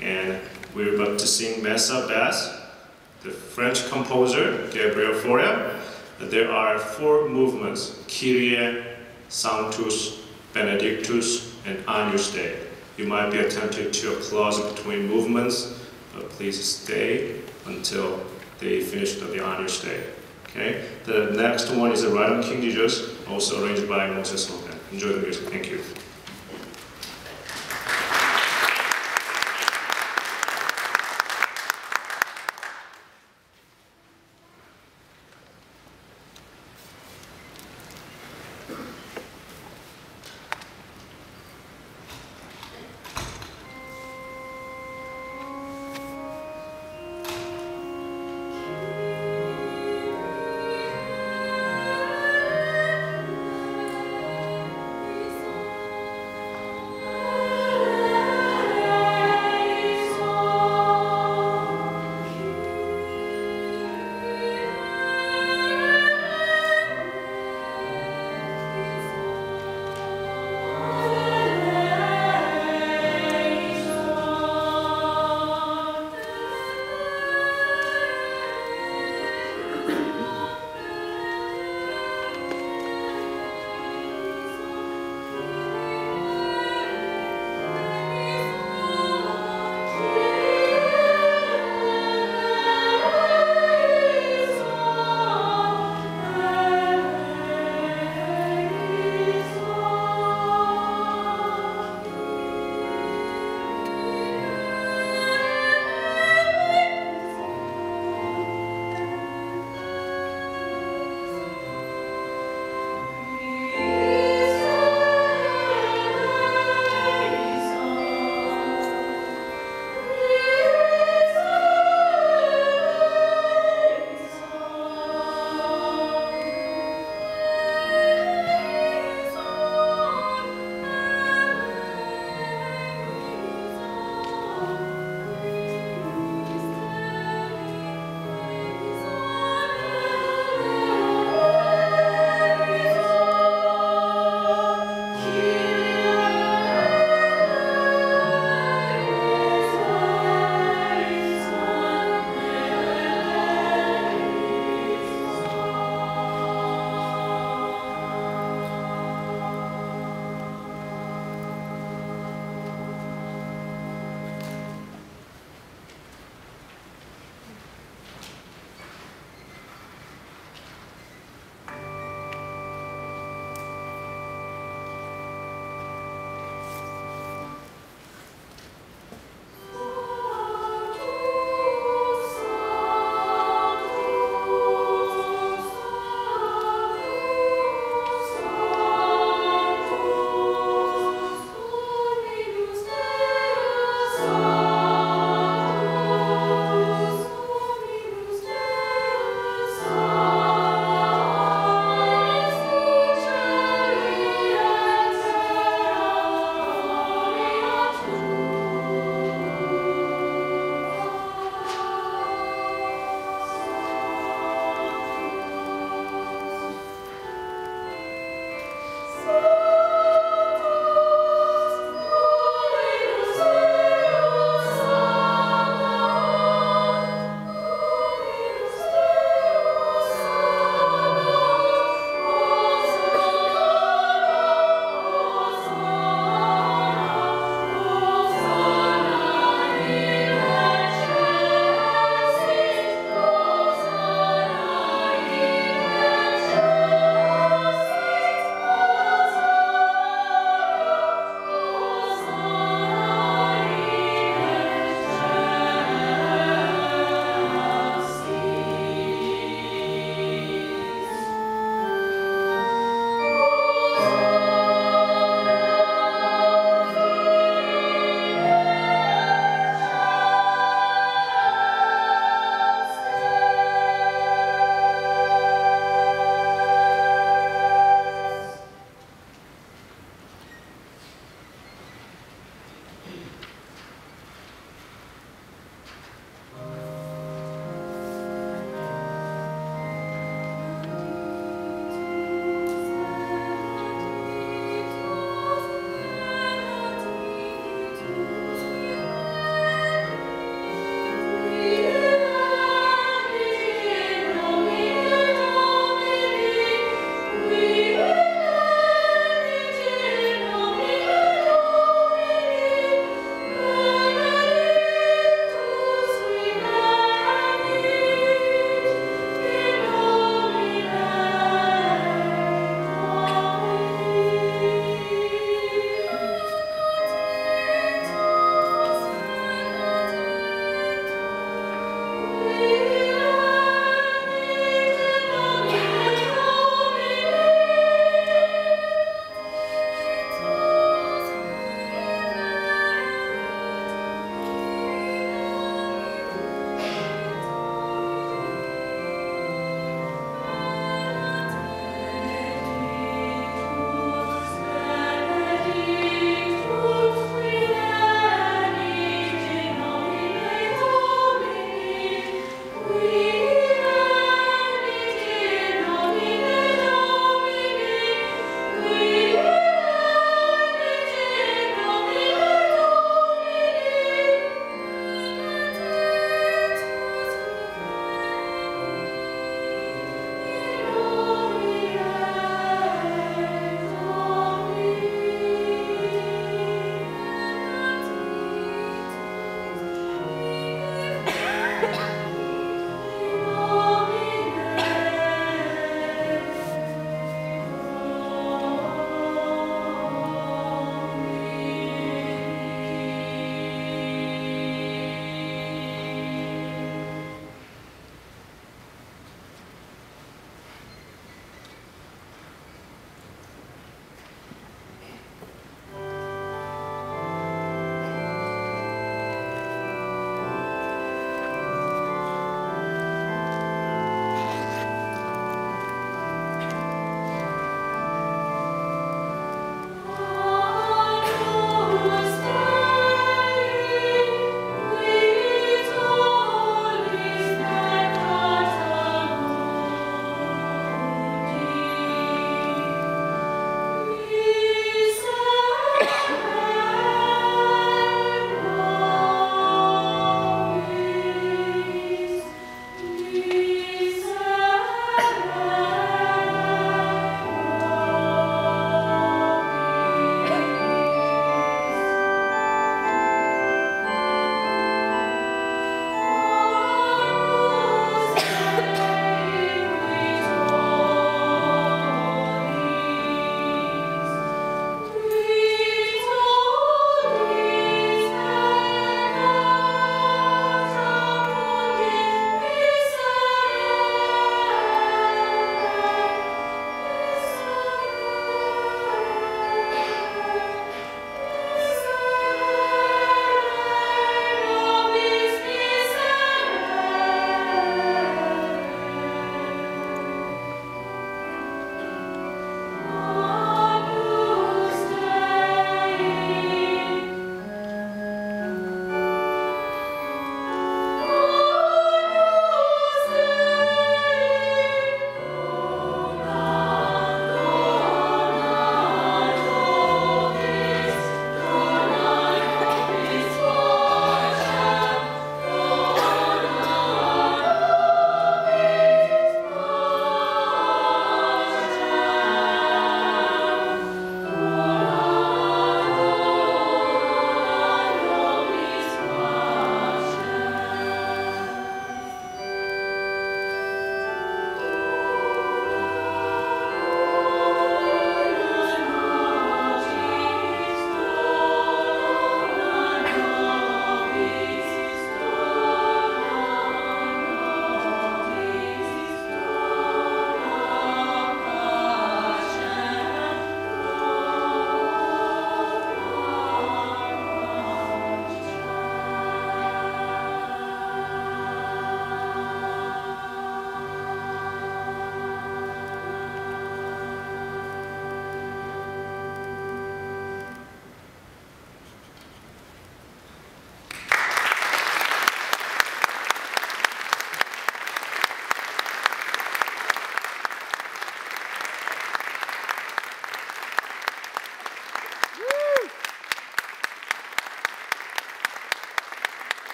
And we're about to sing Messe Basse, the French composer Gabriel Fauré. There are four movements, Kyrie, Sanctus, Benedictus, and Agnus Dei. You might be tempted to applause between movements, but please stay until they finish the Agnus Dei. Okay? The next one is the of King Jesus, also arranged by Moses Hogan. Enjoy the music. Thank you.